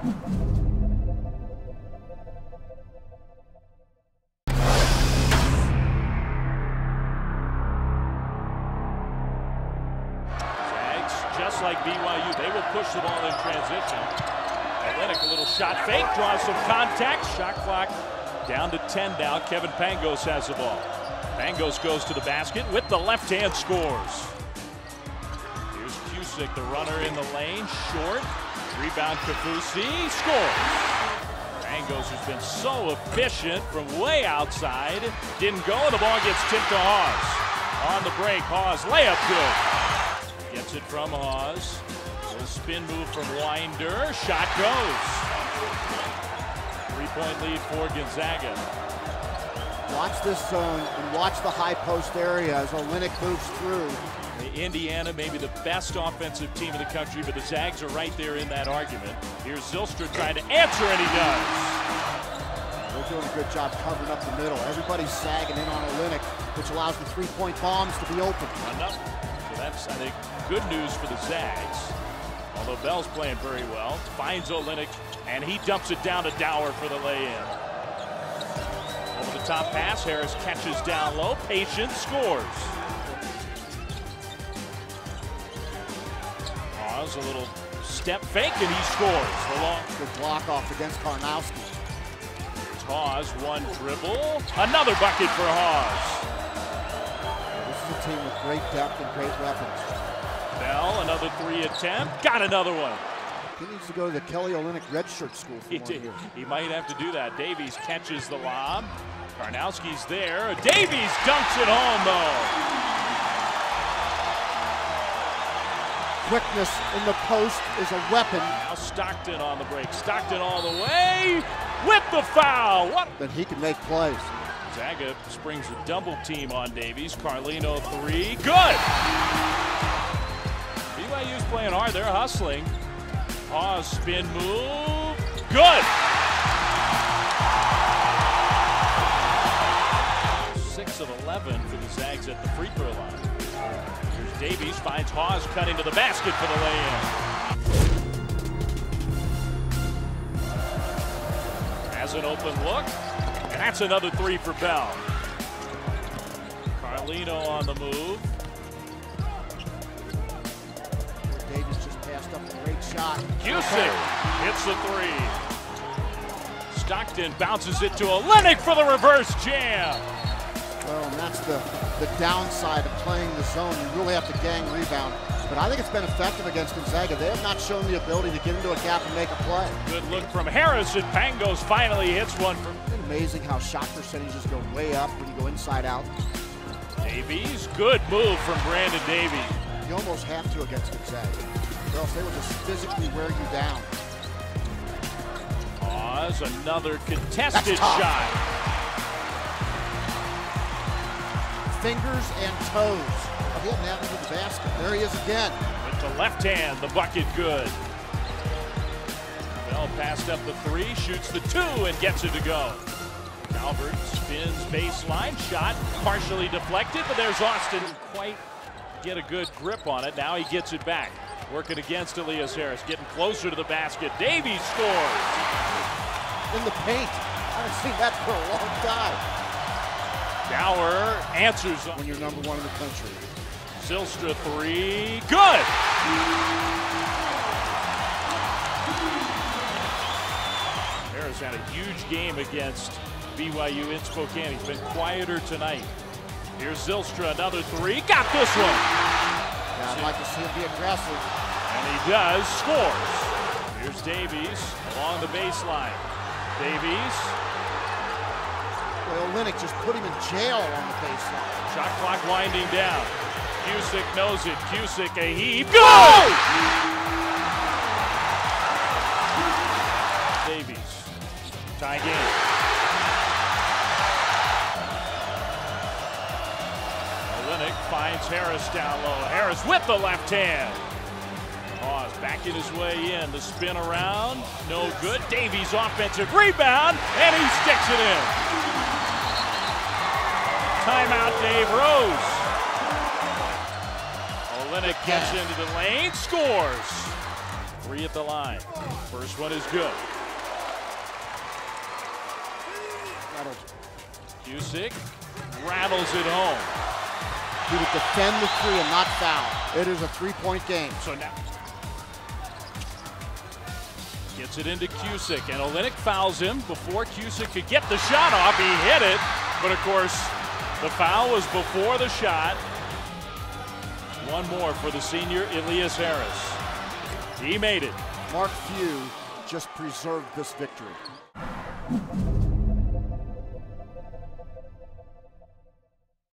Just like BYU, they will push the ball in transition. Olynyk, a little shot fake, draws some contact. Shot clock down to 10 now. Kevin Pangos has the ball. Pangos goes to the basket with the left hand scores. Here's Cusick, the runner in the lane, short. Rebound Kafusi, scores. Pangos has been so efficient from way outside. Didn't go, and the ball gets tipped to Haws. On the break, Haws, layup good. Gets it from Haws. Little spin move from Winder. Shot goes. Three-point lead for Gonzaga. Watch this zone and watch the high post area as Olynyk moves through. Indiana may be the best offensive team in the country, but the Zags are right there in that argument. Here's Zylstra trying to answer, and he does. They're doing a good job covering up the middle. Everybody's sagging in on Olynyk, which allows the three-point bombs to be open. Enough. So that's, I think, good news for the Zags. Although Bell's playing very well. Finds Olynyk, and he dumps it down to Dower for the lay-in. Over the top pass, Harris catches down low. Patience scores. A little step fake, and he scores. The long Good block off against Karnowski. Here's Haws, one dribble. Another bucket for Haws. This is a team with great depth and great weapons. Bell, another three attempt. Got another one. He needs to go to the Kelly Olynyk redshirt school for He, did. he might have to do that. Davies catches the lob. Karnowski's there. Davies dunks it home, though. Quickness in the post is a weapon. Now Stockton on the break. Stockton all the way with the foul. What? that he can make plays. Zaga springs a double team on Davies. Carlino three. Good. BYU's playing hard. They're hustling. Pause, spin move. Good. Finds Haws cutting to the basket for the lay-in. Has an open look, and that's another three for Bell. Carlino on the move. Davies just passed up a great shot. Cusick hits the three. Stockton bounces it to Olynyk for the reverse jam. Well, and that's the, the downside of playing the zone. You really have to gang rebound. But I think it's been effective against Gonzaga. They have not shown the ability to get into a gap and make a play. Good look from Harris, and Pangos finally hits one from amazing how shot percentages go way up when you go inside out? Davies. Good move from Brandon Davies. You almost have to against Gonzaga. Or else they will just physically wear you down. Pause, another contested shot. Fingers and toes of hitting that into the basket. There he is again. With the left hand, the bucket good. Bell passed up the three, shoots the two, and gets it to go. Calvert spins baseline, shot partially deflected, but there's Austin. Didn't Quite get a good grip on it. Now he gets it back. Working against Elias Harris, getting closer to the basket. Davies scores. In the paint. I haven't seen that for a long time. Dower answers. When you're number one in the country. Zylstra three, good. Harris had a huge game against BYU in Spokane. He's been quieter tonight. Here's Zylstra, another three, got this one. Yeah, I'd like to see him be aggressive. And he does, scores. Here's Davies along the baseline. Davies, Well, Olynyk just put him in jail on the baseline. shot clock winding down. Cusick knows it. Cusick a heave. Good! Davies. Tie game. Olynyk finds Harris down low. Harris with the left hand. Pause, backing his way in. The spin around, no good. Davies offensive rebound, and he sticks it in. Timeout, Dave Rose. Olynyk gets into the lane, scores. Three at the line. First one is good. Cusick rattles it home. He would defend the three and not foul. It is a three-point game. So now gets it into Cusick, and Olynyk fouls him before Cusick could get the shot off. He hit it, but of course, the foul was before the shot. One more for the senior, Elias Harris. He made it. Mark Few just preserved this victory.